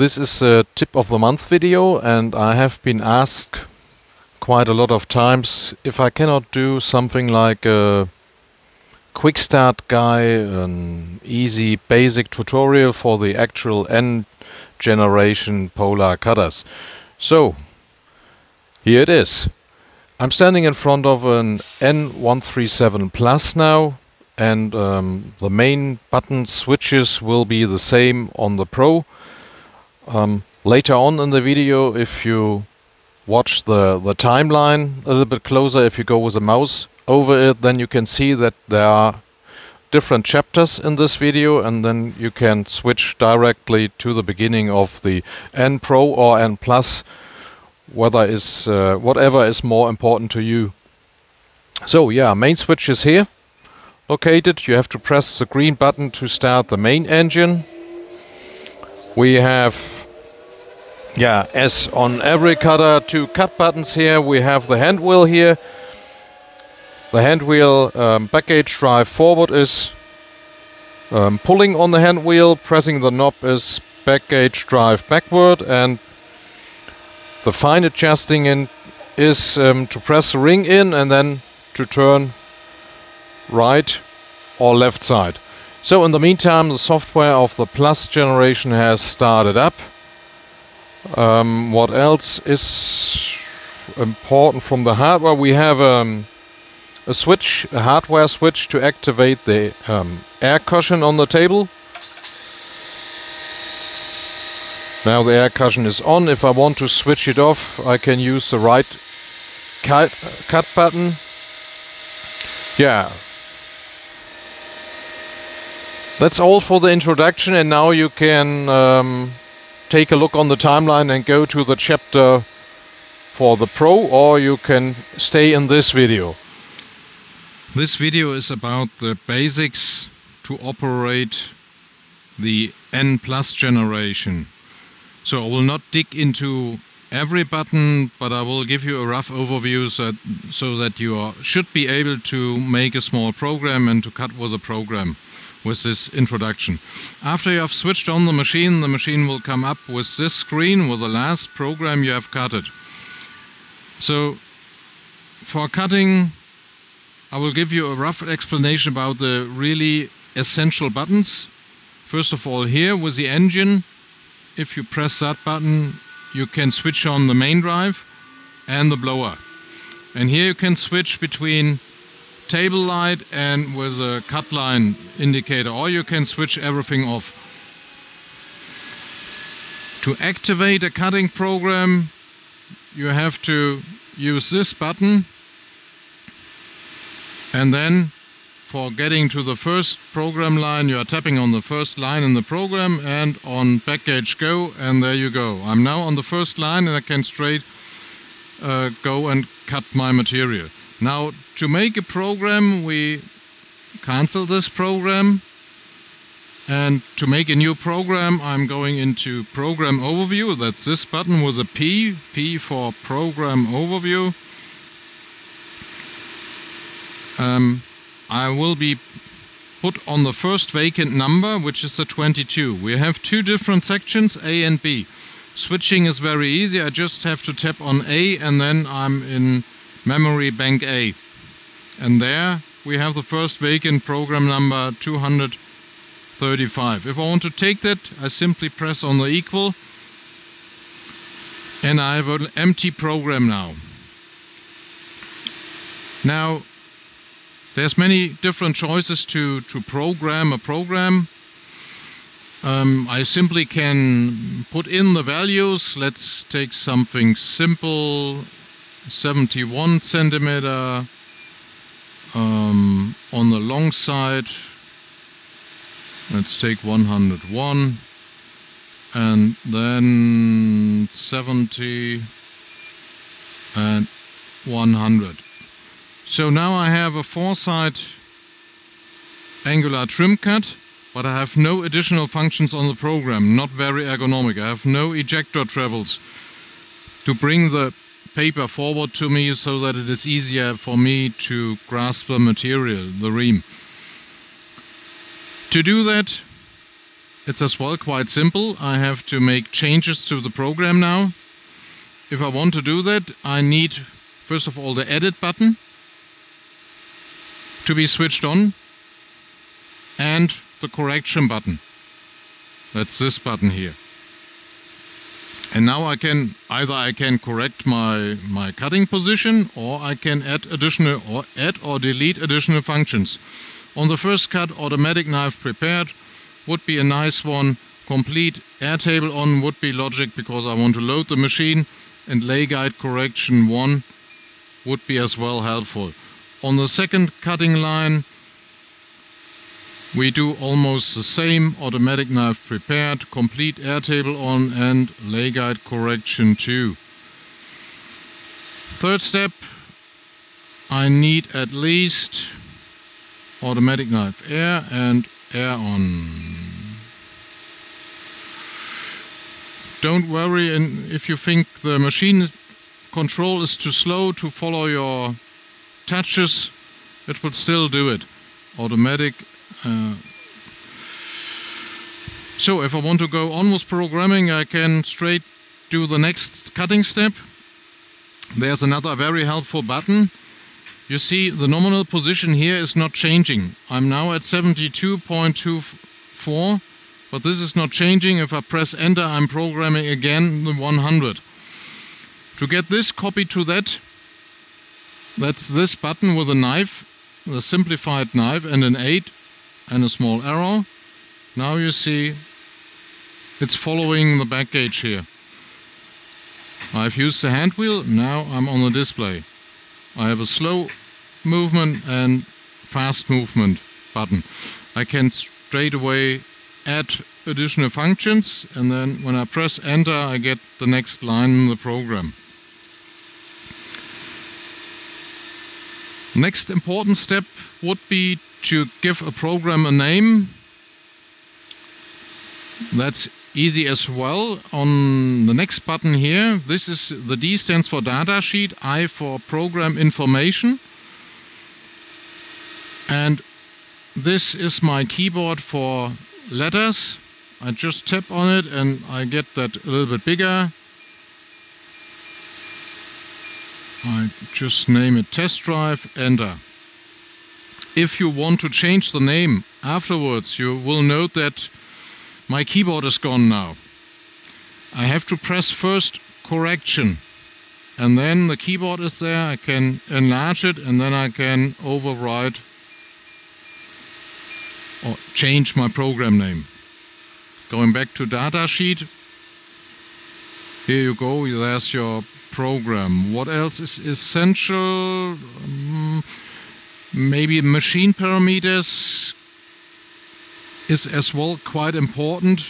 This is a tip of the month video and I have been asked quite a lot of times if I cannot do something like a quick start guide, an easy basic tutorial for the actual N generation polar cutters. So, here it is. I'm standing in front of an N137 Plus now and um, the main button switches will be the same on the Pro. Um, later on in the video, if you watch the, the timeline a little bit closer, if you go with a mouse over it, then you can see that there are different chapters in this video and then you can switch directly to the beginning of the N Pro or N Plus whether is uh, whatever is more important to you. So yeah, main switch is here located. You have to press the green button to start the main engine. We have yeah, as on every cutter, two cut buttons here. We have the hand wheel here. The hand wheel um, back gauge drive forward is um, pulling on the hand wheel. Pressing the knob is back gauge drive backward and the fine adjusting in is um, to press the ring in and then to turn right or left side. So in the meantime the software of the Plus generation has started up. Um, what else is important from the hardware? We have um, a switch, a hardware switch to activate the um, air cushion on the table. Now the air cushion is on. If I want to switch it off, I can use the right cut, cut button. Yeah. That's all for the introduction and now you can um, take a look on the timeline and go to the chapter for the Pro or you can stay in this video. This video is about the basics to operate the N Plus generation. So I will not dig into every button, but I will give you a rough overview so that, so that you are, should be able to make a small program and to cut with a program with this introduction. After you have switched on the machine, the machine will come up with this screen with the last program you have cutted. So for cutting, I will give you a rough explanation about the really essential buttons. First of all here with the engine, if you press that button, you can switch on the main drive and the blower. And here you can switch between table light and with a cut line indicator, or you can switch everything off. To activate a cutting program, you have to use this button and then for getting to the first program line you are tapping on the first line in the program and on back gauge go and there you go. I'm now on the first line and I can straight uh, go and cut my material. Now to make a program we cancel this program and to make a new program I'm going into program overview that's this button with a P, P for program overview. Um, I will be put on the first vacant number, which is the 22. We have two different sections, A and B. Switching is very easy. I just have to tap on A and then I'm in memory bank A. And there we have the first vacant program number 235. If I want to take that, I simply press on the equal and I have an empty program now. Now there's many different choices to, to program a program. Um, I simply can put in the values. Let's take something simple, 71 centimeter um, on the long side. Let's take 101 and then 70 and 100. So now I have a four-side angular trim cut, but I have no additional functions on the program, not very ergonomic. I have no ejector travels to bring the paper forward to me so that it is easier for me to grasp the material, the ream. To do that, it's as well quite simple. I have to make changes to the program now. If I want to do that, I need first of all the edit button to be switched on and the correction button. That's this button here. And now I can either I can correct my my cutting position or I can add additional or add or delete additional functions. On the first cut automatic knife prepared would be a nice one. Complete air table on would be logic because I want to load the machine and lay guide correction 1 would be as well helpful. On the second cutting line we do almost the same automatic knife prepared, complete air table on and lay guide correction two. Third step I need at least automatic knife air and air on. Don't worry and if you think the machine control is too slow to follow your touches, it will still do it. Automatic. Uh, so if I want to go on with programming, I can straight do the next cutting step. There's another very helpful button you see the nominal position here is not changing. I'm now at 72.24, but this is not changing. If I press enter, I'm programming again the 100. To get this copy to that, that's this button with a knife, the simplified knife and an 8 and a small arrow. Now you see it's following the back gauge here. I've used the hand wheel, now I'm on the display. I have a slow movement and fast movement button. I can straight away add additional functions and then when I press enter I get the next line in the program. Next important step would be to give a program a name. That's easy as well. On the next button here, this is the D stands for data sheet, I for program information. And this is my keyboard for letters. I just tap on it and I get that a little bit bigger. I just name it test drive, enter. If you want to change the name afterwards, you will note that my keyboard is gone now. I have to press first correction and then the keyboard is there. I can enlarge it and then I can override or change my program name. Going back to datasheet. Here you go, there's your program. What else is essential? Um, Maybe machine parameters is as well quite important.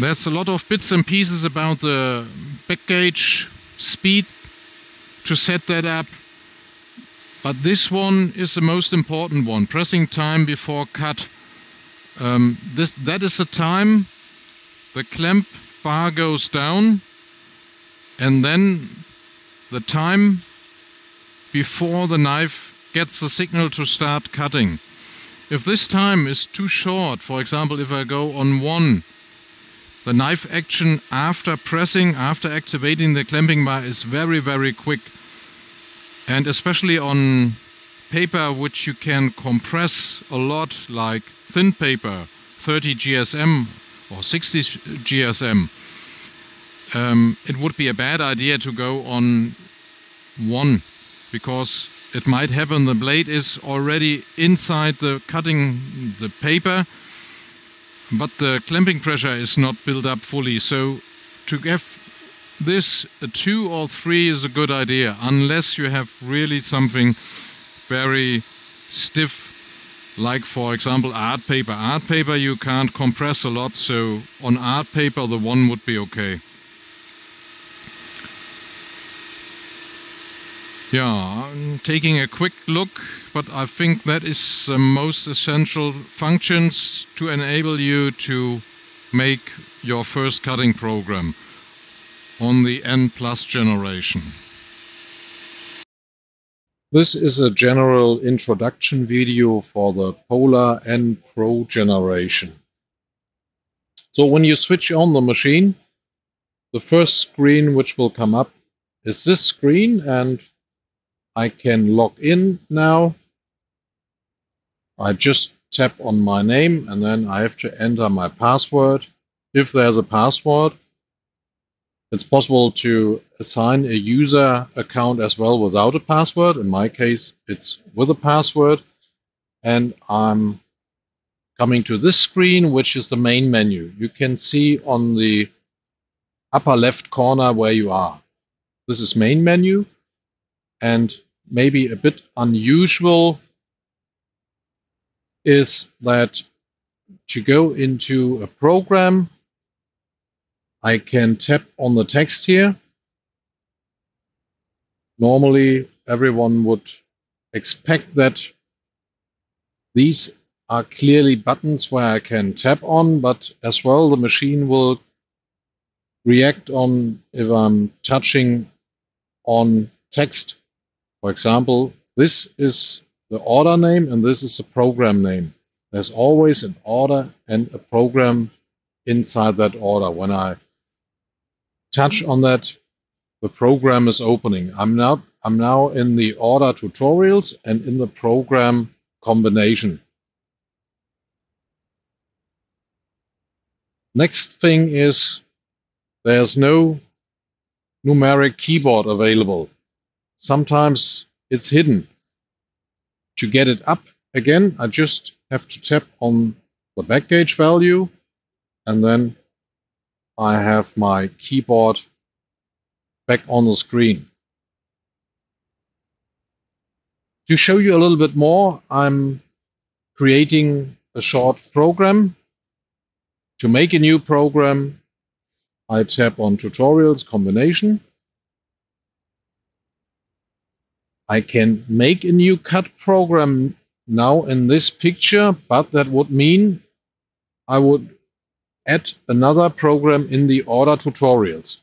There's a lot of bits and pieces about the back gauge speed to set that up but this one is the most important one, pressing time before cut. Um, this, that is the time the clamp bar goes down and then the time before the knife gets the signal to start cutting. If this time is too short, for example, if I go on one, the knife action after pressing, after activating the clamping bar is very, very quick and especially on paper which you can compress a lot like thin paper 30 GSM or 60 GSM um, it would be a bad idea to go on one because it might happen the blade is already inside the cutting the paper but the clamping pressure is not built up fully. So to give this a two or three is a good idea unless you have really something very stiff like for example art paper. Art paper you can't compress a lot so on art paper the one would be okay yeah I'm taking a quick look but I think that is the most essential functions to enable you to make your first cutting program on the N plus generation. This is a general introduction video for the Polar N Pro generation. So when you switch on the machine, the first screen which will come up is this screen and I can log in now. I just tap on my name and then I have to enter my password. If there's a password, it's possible to assign a user account as well without a password. In my case, it's with a password. And I'm coming to this screen, which is the main menu. You can see on the upper left corner where you are. This is main menu. And maybe a bit unusual is that to go into a program, I can tap on the text here. Normally, everyone would expect that these are clearly buttons where I can tap on, but as well the machine will react on if I'm touching on text. For example, this is the order name and this is the program name. There's always an order and a program inside that order. When I touch on that, the program is opening. I'm now I'm now in the order tutorials and in the program combination. Next thing is there's no numeric keyboard available. Sometimes it's hidden. To get it up again, I just have to tap on the backgauge value and then I have my keyboard back on the screen. To show you a little bit more, I'm creating a short program. To make a new program, I tap on Tutorials Combination. I can make a new cut program now in this picture, but that would mean I would add another program in the order tutorials.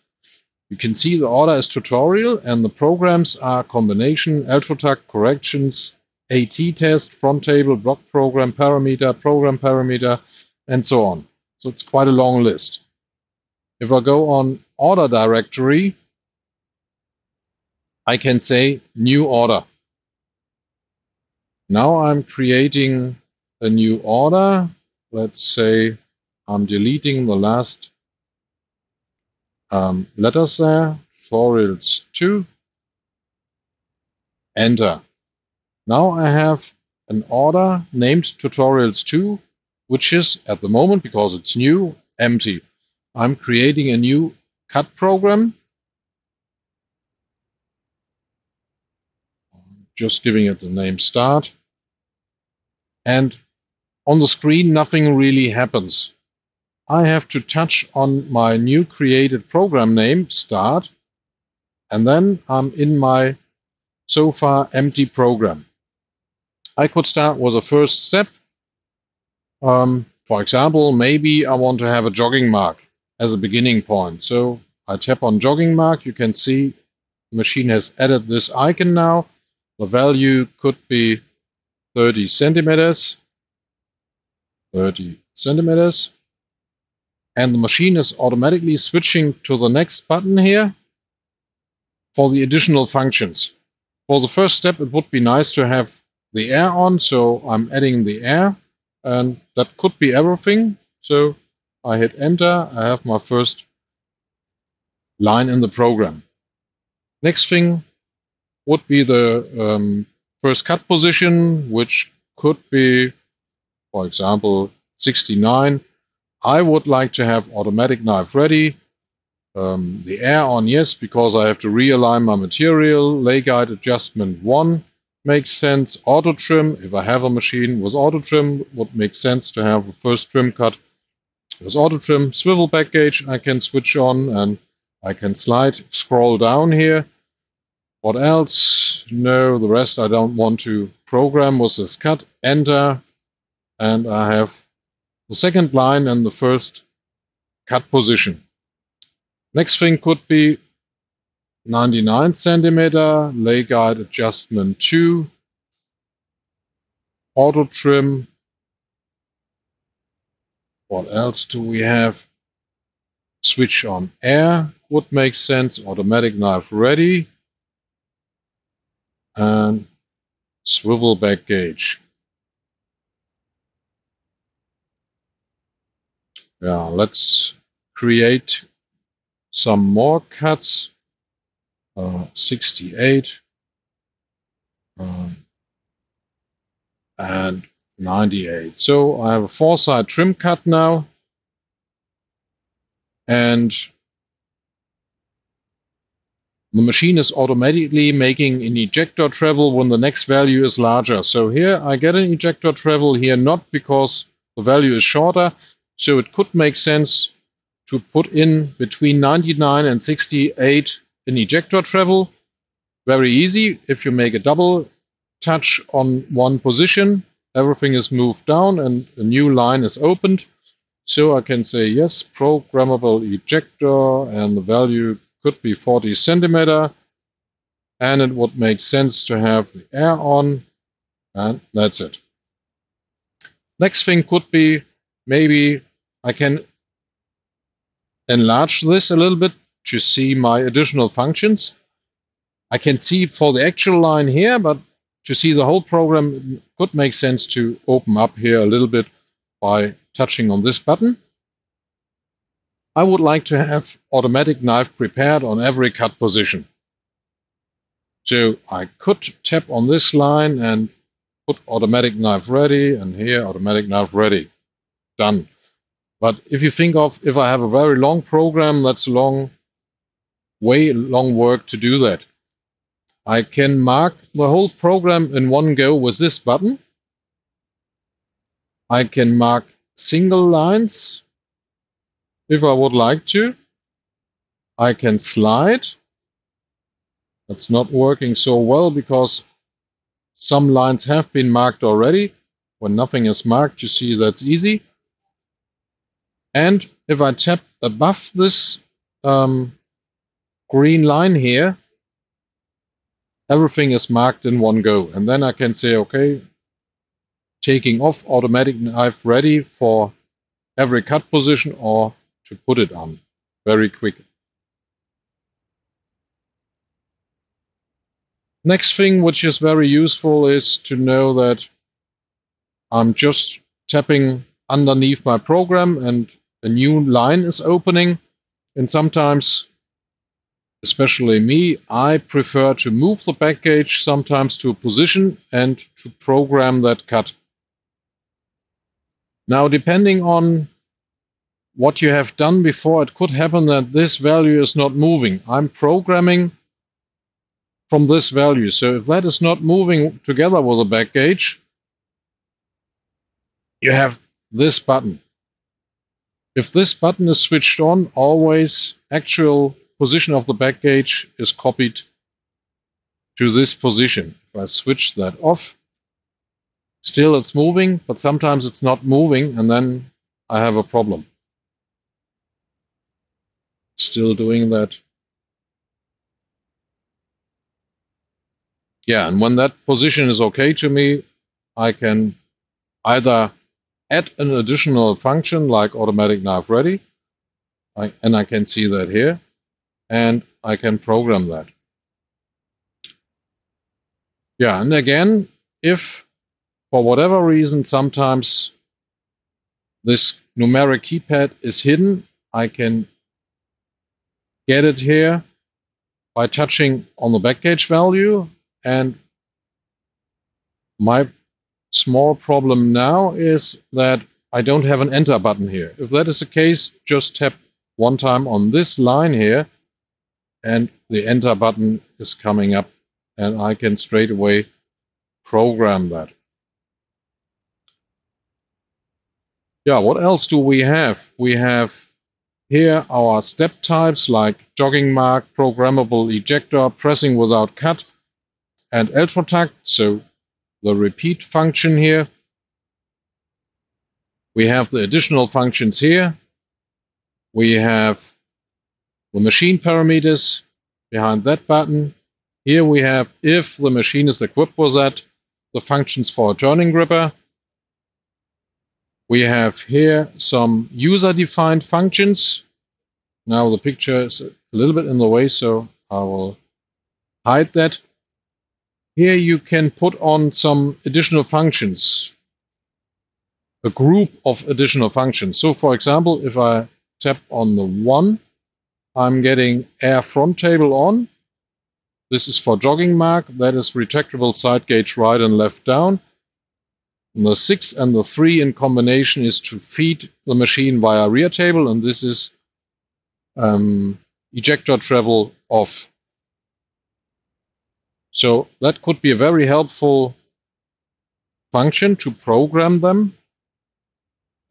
You can see the order is tutorial and the programs are combination, Ultratag, corrections, AT test, front table, block program, parameter, program parameter, and so on. So it's quite a long list. If I go on order directory, I can say new order. Now I'm creating a new order. Let's say I'm deleting the last um, letters there. Tutorials 2. Enter. Now I have an order named tutorials 2, which is at the moment, because it's new, empty. I'm creating a new cut program just giving it the name start. And on the screen, nothing really happens. I have to touch on my new created program name, start, and then I'm in my so far empty program. I could start with a first step. Um, for example, maybe I want to have a jogging mark as a beginning point. So I tap on jogging mark. You can see the machine has added this icon now. The value could be 30 centimeters, 30 centimeters. And the machine is automatically switching to the next button here for the additional functions. For the first step, it would be nice to have the air on, so I'm adding the air, and that could be everything. So I hit enter, I have my first line in the program. Next thing would be the um, first cut position, which could be, for example, 69. I would like to have automatic knife ready. Um, the air on, yes, because I have to realign my material. Lay guide adjustment 1 makes sense. Auto trim, if I have a machine with auto trim, would make sense to have the first trim cut with auto trim. Swivel back gauge I can switch on and I can slide, scroll down here what else? No, the rest I don't want to program was this cut, enter, and I have the second line and the first cut position. Next thing could be 99 centimeter, lay guide adjustment 2, auto trim. What else do we have? Switch on air would make sense. Automatic knife ready. And swivel back gauge. Yeah, let's create some more cuts. Uh, 68 um, and 98. So I have a four side trim cut now. And the machine is automatically making an ejector travel when the next value is larger. So here I get an ejector travel here not because the value is shorter. So it could make sense to put in between 99 and 68 an ejector travel. Very easy. If you make a double touch on one position, everything is moved down and a new line is opened. So I can say yes, programmable ejector, and the value could be 40 centimeter. And it would make sense to have the air on, and that's it. Next thing could be maybe I can enlarge this a little bit to see my additional functions. I can see for the actual line here, but to see the whole program could make sense to open up here a little bit by touching on this button. I would like to have automatic knife prepared on every cut position. So I could tap on this line and put automatic knife ready and here automatic knife ready. Done. But if you think of if I have a very long program, that's a long way long work to do that. I can mark the whole program in one go with this button. I can mark single lines if I would like to. I can slide. That's not working so well because some lines have been marked already. When nothing is marked, you see that's easy. And if I tap above this um, green line here, everything is marked in one go. And then I can say, okay, taking off automatic knife ready for every cut position or to put it on very quick. Next thing which is very useful is to know that I'm just tapping underneath my program and a new line is opening. And sometimes, especially me, I prefer to move the back gauge sometimes to a position and to program that cut. Now, depending on what you have done before, it could happen that this value is not moving. I'm programming from this value. So if that is not moving together with the back gauge, you have this button. If this button is switched on, always actual position of the back gauge is copied to this position. If I switch that off, still it's moving, but sometimes it's not moving, and then I have a problem. Still doing that. Yeah, and when that position is okay to me, I can either add an additional function like automatic knife ready. I, and I can see that here. And I can program that. Yeah, and again, if for whatever reason sometimes this numeric keypad is hidden, I can get it here by touching on the back gauge value and my small problem now is that I don't have an enter button here. If that is the case, just tap one time on this line here and the enter button is coming up and I can straight away program that. Yeah, what else do we have? We have here our step types like jogging mark, programmable ejector, pressing without cut, and ultratact. So the repeat function here. We have the additional functions here. We have the machine parameters. behind that button. Here we have, if the machine is equipped with that, the functions for a turning gripper. We have here some user-defined functions. Now the picture is a little bit in the way, so I will hide that. Here you can put on some additional functions, a group of additional functions. So for example, if I tap on the one, I'm getting air front table on. This is for jogging mark. That is retractable side gauge right and left down. And the six and the three in combination is to feed the machine via rear table, and this is um, ejector travel off. So that could be a very helpful function to program them.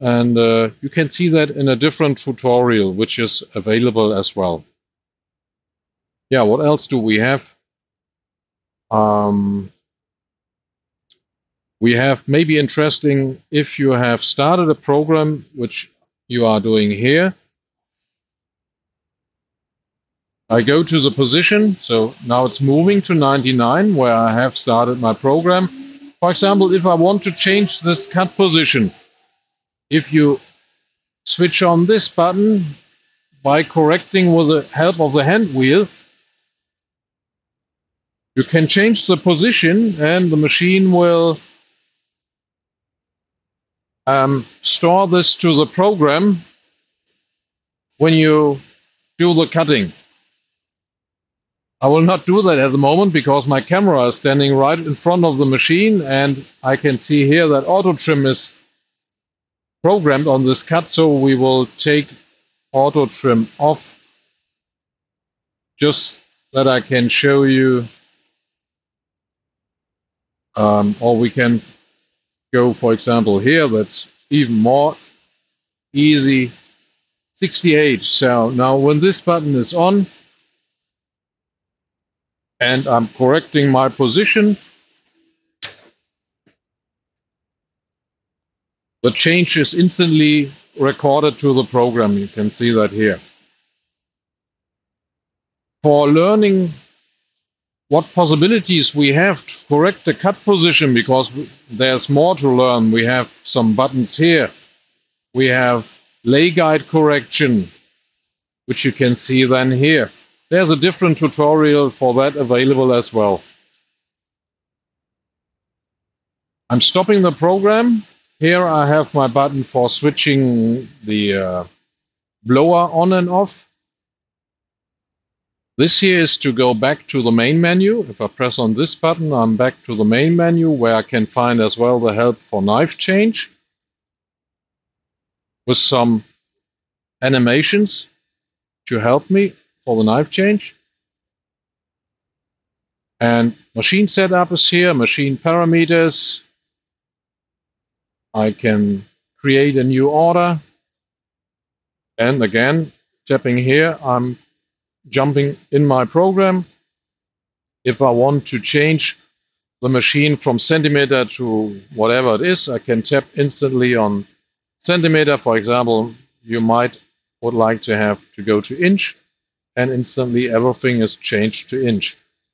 And uh, you can see that in a different tutorial, which is available as well. Yeah, what else do we have? Um, we have maybe interesting if you have started a program, which you are doing here. I go to the position, so now it's moving to 99 where I have started my program. For example, if I want to change this cut position, if you switch on this button by correcting with the help of the hand wheel, you can change the position and the machine will um, store this to the program when you do the cutting. I will not do that at the moment because my camera is standing right in front of the machine and I can see here that auto trim is programmed on this cut so we will take auto trim off just that I can show you um, or we can go for example here that's even more easy 68 so now when this button is on and I'm correcting my position. The change is instantly recorded to the program. You can see that here. For learning what possibilities we have to correct the cut position, because there's more to learn. We have some buttons here. We have lay guide correction, which you can see then here. There's a different tutorial for that available as well. I'm stopping the program. Here I have my button for switching the uh, blower on and off. This here is to go back to the main menu. If I press on this button, I'm back to the main menu where I can find as well the help for knife change with some animations to help me for the knife change. And machine setup is here, machine parameters. I can create a new order. And again, tapping here, I'm jumping in my program. If I want to change the machine from centimeter to whatever it is, I can tap instantly on centimeter. For example, you might would like to have to go to inch and instantly everything is changed to inch.